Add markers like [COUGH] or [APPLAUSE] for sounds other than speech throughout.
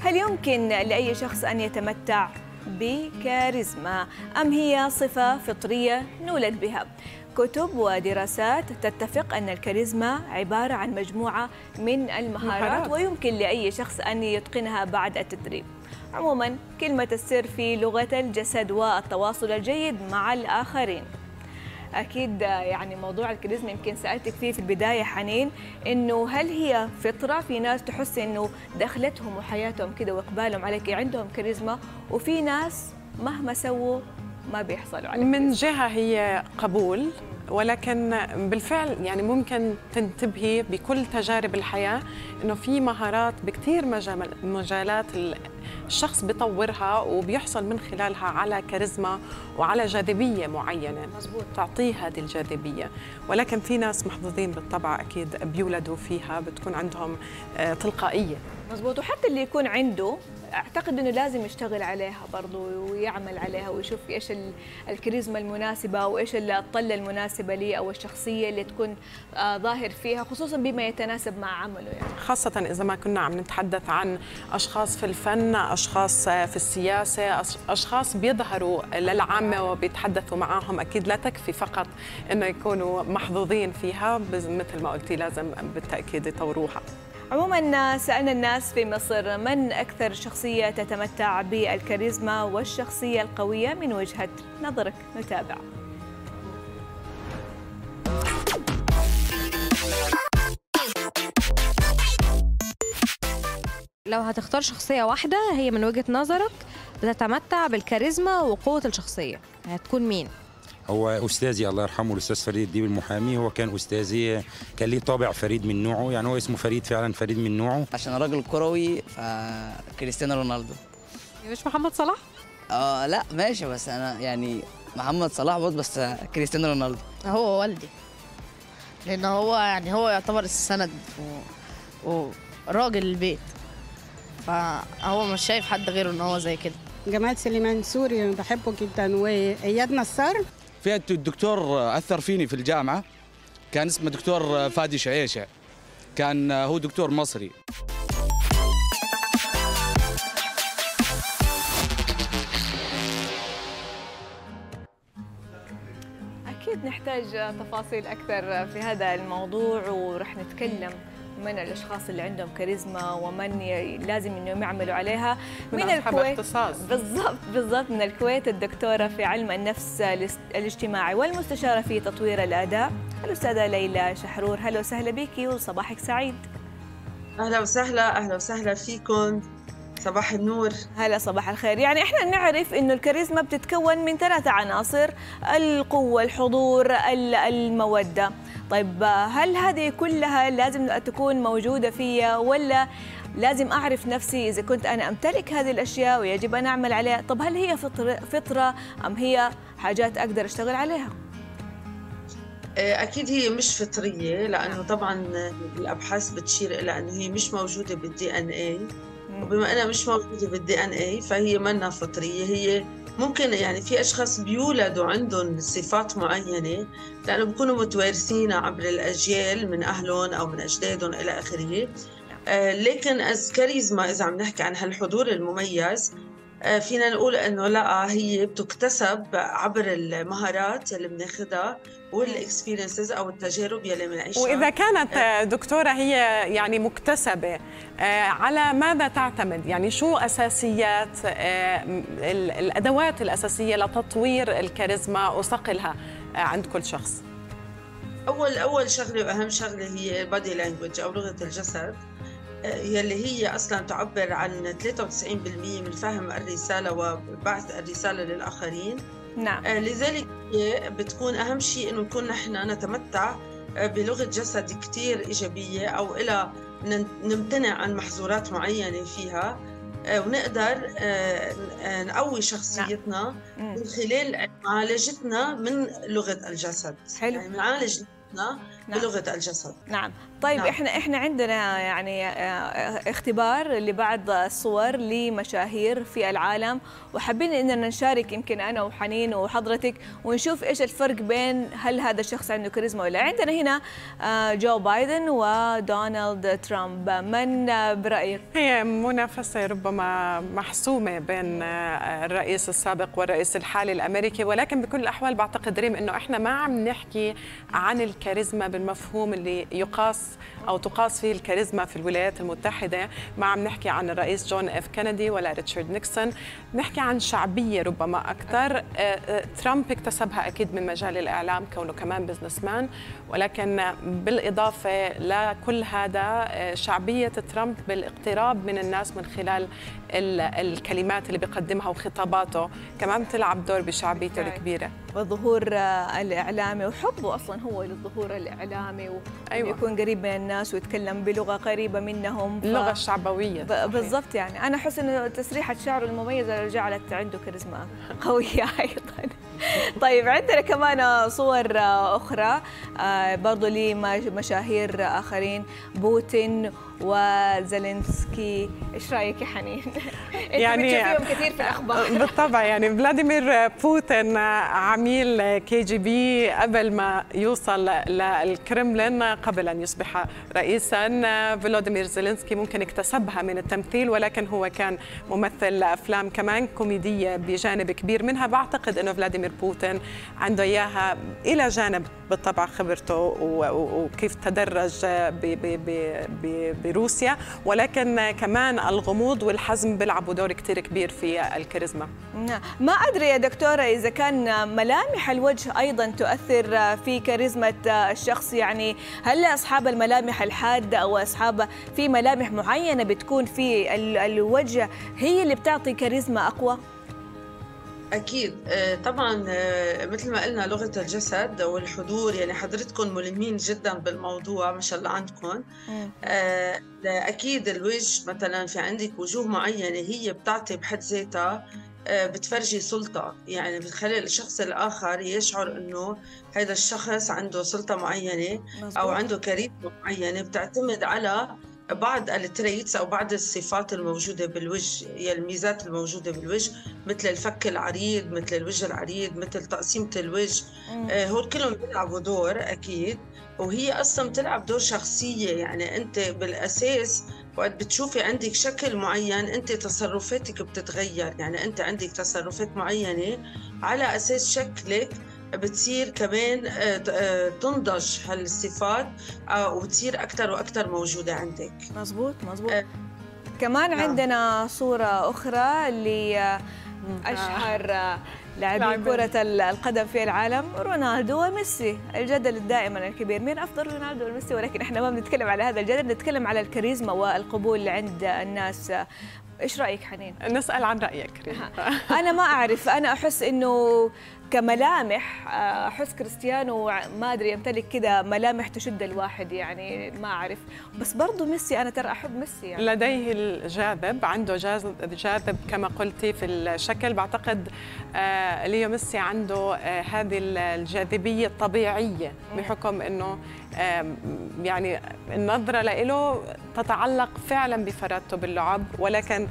هل يمكن لأي شخص أن يتمتع بكاريزما أم هي صفة فطرية نولد بها؟ كتب ودراسات تتفق أن الكاريزما عبارة عن مجموعة من المهارات مهارات. ويمكن لأي شخص أن يتقنها بعد التدريب عموما كلمة السر في لغة الجسد والتواصل الجيد مع الآخرين أكيد يعني موضوع الكاريزما يمكن سألتك فيه في البداية حنين إنه هل هي فطرة؟ في ناس تحس إنه دخلتهم وحياتهم كده وإقبالهم عليك عندهم كاريزما؟ وفي ناس مهما سووا ما بيحصلوا على من جهة هي قبول ولكن بالفعل يعني ممكن تنتبهي بكل تجارب الحياة إنه في مهارات بكثير مجال- مجالات ال- الشخص بيطورها وبيحصل من خلالها على كاريزما وعلى جاذبية معينة مزبوط. تعطيه هذه الجاذبية. ولكن في ناس محظوظين بالطبع أكيد بيولدوا فيها بتكون عندهم آه، تلقائية. مزبوط وحتى اللي يكون عنده أعتقد إنه لازم يشتغل عليها برضو ويعمل عليها ويشوف إيش ال- الكاريزما المناسبة وإيش الطلة المناسبة لي أو الشخصية اللي تكون آه، ظاهر فيها خصوصا بما يتناسب مع عمله يعني. خاصة إذا ما كنا عم نتحدث عن أشخاص في الفن أشخاص في السياسة أش- أشخاص بيظهروا للعامة وبيتحدثوا معهم أكيد لا تكفي فقط أنه يكونوا محظوظين فيها مثل ما قلتي لازم بالتأكيد يطوروها. عموما سألنا الناس في مصر من أكثر شخصية تتمتع بالكاريزما والشخصية القوية من وجهة نظرك؟ نتابع. لو هتختار شخصية واحدة هي من وجهة نظرك بتتمتع بالكاريزما وقوة الشخصية. هتكون مين؟ هو أستاذي الله يرحمه الأستاذ فريد الديب المحامي. هو كان أستاذي كان ليه طابع فريد من نوعه. يعني هو اسمه فريد فعلا فريد من نوعه. عشان راجل كروي فكريستيانو رونالدو. مش محمد صلاح؟ آه لا ماشي بس أنا يعني محمد صلاح برضه بس كريستيانو رونالدو. هو والدي. لأن هو يعني هو يعتبر السند و... وراجل البيت. فهو مش شايف حد غيره إن هو زي كده. جمال سليمان سوري بحبه جدا. وإياد نصار؟ في الدكتور أثر فيني في الجامعة. كان اسمه دكتور فادي شعيشة. كان هو دكتور مصري. أكيد نحتاج تفاصيل أكثر في هذا الموضوع ورح نتكلم. من الأشخاص اللي عندهم كاريزما ومن ي- لازم إنهم يعملوا عليها. من أصحاب اختصاص. بالضبط بالضبط. من الكويت الدكتورة في علم النفس الاجتماعي والمستشارة في تطوير الأداء. الأستاذة ليلى شحرور هلا وسهلا بك وصباحك سعيد. أهلا وسهلا أهلا وسهلا فيكم. صباح النور. هلا صباح الخير. يعني إحنا نعرف إنه الكاريزما بتتكون من ثلاثة عناصر القوة الحضور ال- المودة. طيب هل هذه كلها لازم تكون موجودة فيا ولا لازم أعرف نفسي إذا كنت أنا أمتلك هذه الأشياء ويجب أن أعمل عليها؟ طب هل هي فطرة, أم هي حاجات أقدر أشتغل عليها؟ آه، أكيد هي مش فطرية لأنه طبعا الأبحاث بتشير إلى انه هي مش موجودة بالدي ان اي وبما أنها مش موجودة بالدي إن اي فهي منا فطرية. هي ممكن يعني في أشخاص بيولدوا عندهم صفات معينة لأنه بيكونوا متوارثين عبر الأجيال من أهلهم أو من أجدادهم إلى آخره. آه، لكن as كاريزما إذا عم نحكي عن هالحضور المميز فينا نقول إنه لا هي بتكتسب عبر المهارات اللي بناخذها وال experiences أو التجارب يلي بنعيشها وإذا كانت آه، دكتورة هي يعني مكتسبة آه، على ماذا تعتمد؟ يعني شو أساسيات آه، ال- الأدوات الأساسية لتطوير الكاريزما وصقلها آه، عند كل شخص؟ أول أول شغلة وأهم شغلة هي البادي لانجوج أو لغة الجسد آه، يلي هي أصلا تعبر عن 93% من فهم الرسالة وبعث الرسالة للآخرين. نعم. آه، لذلك بتكون أهم شيء إنه نكون نحن نتمتع آه، بلغة جسد كثير إيجابية أو إلى نمتنع عن محظورات معينة فيها. آه، ونقدر نقوي شخصيتنا من خلال معالجتنا من لغة الجسد. حلو. يعني بنعالج نفسنا نعم. بلغة الجسد نعم طيب نعم. إحنا إحنا عندنا يعني آه، اختبار لبعض الصور لمشاهير في العالم وحابين إننا نشارك يمكن أنا وحنين وحضرتك ونشوف إيش الفرق بين هل هذا الشخص عنده كاريزما ولا لا. عندنا هنا آه، جو بايدن ودونالد ترامب من آه، برأيك هي منافسة ربما محسومة بين آه، الرئيس السابق والرئيس الحالي الأمريكي ولكن بكل الأحوال بعتقد ريم أنه إحنا ما عم نحكي عن الكاريزما بالمفهوم اللي يقاس أو تقاس فيه الكاريزما في الولايات المتحدة. ما عم نحكي عن الرئيس جون إف كينيدي ولا ريتشارد نيكسون. نحكي عن شعبية ربما أكثر. ترامب اكتسبها أكيد من مجال الإعلام كونه كمان businessman ولكن بالإضافة لكل هذا آه، شعبية ترامب بالاقتراب من الناس من خلال ال- الكلمات اللي بيقدمها وخطاباته. كمان بتلعب دور بشعبيته نعم. والظهور آه، الإعلامي وحبه أصلا هو للظهور الإعلامي وأيوة. أيوة. يكون قريب من الناس ويتكلم بلغة قريبة منهم ف- اللغة الشعبوية ب- بالضبط يعني أنا أحس إنه تسريحة شعره المميزة جعلت عنده كاريزما قوية [LAUGHS] أيضا [LAUGHS] طيب عندنا كمان صور أخرى. آه، برضو لمشاهير آخرين بوتين وزيلينسكي. إيش رأيك يا حنين؟ [LAUGHS] يعني- كثير في الأخبار. [LAUGHS] بالطبع يعني فلاديمير بوتين عميل كي جي بي قبل ما يوصل للكرملين قبل أن يصبح رئيسا. فلاديمير زيلينسكي ممكن اكتسبها من التمثيل ولكن هو كان ممثل أفلام كمان كوميدية بجانب كبير منها. بعتقد إنه فلاديمير بوتين عنده إياها إلى جانب بالطبع خبرته وكيف تدرج بروسيا ولكن كمان الغموض والحزم بيلعبوا دور كتير كبير في الكاريزما نعم. ما أدري يا دكتورة إذا كان ملامح الوجه أيضا تؤثر في كاريزما الشخص يعني هل أصحاب الملامح الحادة أو أصحاب في ملامح معينة بتكون في ال- الوجه هي اللي بتعطي كاريزما أقوى؟ أكيد. آه، طبعا آه، مثل ما قلنا لغة الجسد والحضور يعني حضرتكم ملمين جدا بالموضوع ما شاء الله عندكم. آه، أكيد الوجه مثلا في عندك وجوه معينة هي بتعطي بحد ذاتها بتفرجي سلطة. يعني بتخلي الشخص الآخر يشعر إنه هذا الشخص عنده سلطة معينة أو. عنده كاريزما معينة بتعتمد على بعض التريتس أو بعض الصفات الموجودة بالوجه هي الميزات الموجودة بالوجه مثل الفك العريض مثل الوجه العريض مثل تقسيمة الوجه. آه، هول كلهم بيلعبوا دور أكيد وهي أصلا بتلعب دور شخصية. يعني أنت بالأساس وقت بتشوفي عندك شكل معين أنت تصرفاتك بتتغير. يعني أنت عندك تصرفات معينة على أساس شكلك بتصير كمان آه، آه، تنضج هالصفات آه، وتصير أكثر وأكثر موجودة عندك. مظبوط مظبوط آه، كمان نعم. عندنا صورة أخرى لأشهر لاعبي لاعبين. كرة ال- القدم في العالم رونالدو وميسي الجدل دائما الكبير. مين أفضل رونالدو ولا ميسي؟ ولكن إحنا ما بنتكلم على هذا الجدل نتكلم على الكاريزما والقبول عند الناس. إيش رأيك حنين؟ نسأل عن رأيك. ريم. أنا ما أعرف. أنا أحس إنه كملامح آه، أحس كريستيانو ما أدري يمتلك كذا ملامح تشد الواحد يعني ما أعرف. بس برضو ميسي أنا ترى أحب ميسي يعني. لديه الجاذب عنده جاذب كما قلتي في الشكل. بعتقد آه ليو ميسي عنده آه هذه الجاذبية الطبيعية بحكم آه يعني النظرة له تتعلق فعلا بفرادته باللعب. ولكن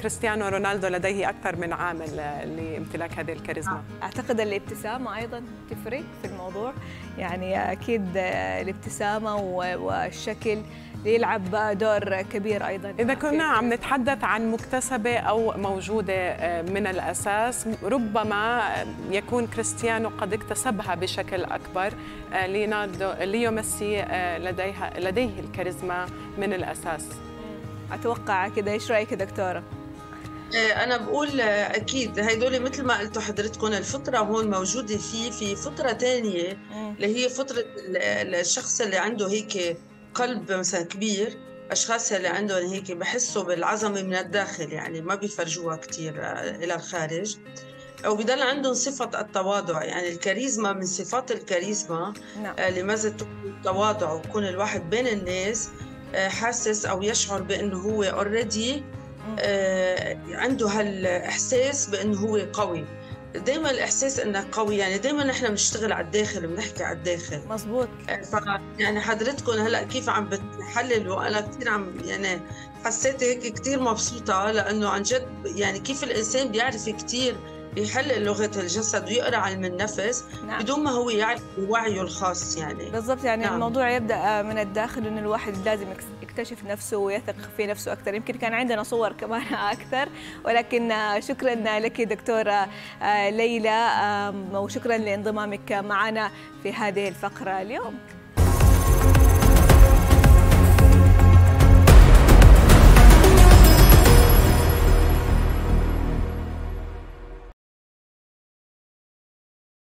كريستيانو رونالدو لديه أكثر من عامل لامتلاك هذه الكاريزما. أعتقد الابتسامة أيضا تفرق في الموضوع. يعني أكيد الابتسامة و- والشكل يلعب دور كبير أيضا. إذا في كنا عم نتحدث عن مكتسبة أو موجودة آه، من الأساس ربما يكون كريستيانو قد اكتسبها بشكل أكبر. آه، ليوناردو ليو ميسي آه، لديها لديه الكاريزما من الأساس. أتوقع كذا إيش رأيك يا دكتورة؟ آه، أنا بقول آه، أكيد هيدول مثل ما قلتوا حضرتكم الفطرة هون موجودة فيه في فطرة تانية اللي هي ال- الشخص اللي عنده هيك قلب مثلا كبير أشخاص اللي عندهم هيك بحسوا بالعظمة من الداخل يعني ما بيفرجوها كتير آه، إلى الخارج. أو بضل عندهم صفة التواضع يعني الكاريزما من صفات الكاريزما نعم. آه، لماذا التواضع ويكون الواحد بين الناس حاسس أو يشعر بأنه هو اوريدي عنده هالإحساس بأنه هو قوي. دائما الإحساس انك قوي يعني دائما نحن بنشتغل على الداخل بنحكي على الداخل. مزبوط ف يعني حضرتكم هلأ كيف عم بتحلل وأنا كثير عم يعني حسيت هيك كثير مبسوطة لأنه عن جد يعني كيف الإنسان بيعرف كثير يحلل لغة الجسد ويقرأ علم النفس نعم. بدون ما هو يعرف بوعيه الخاص يعني. بالضبط يعني نعم. الموضوع يبدأ من الداخل إنه الواحد لازم يكتشف نفسه ويثق في نفسه أكثر. يمكن كان عندنا صور كمان [LAUGHS] أكثر. ولكن شكرا لك دكتورة ليلى وشكرا لانضمامك معنا في هذه الفقرة اليوم.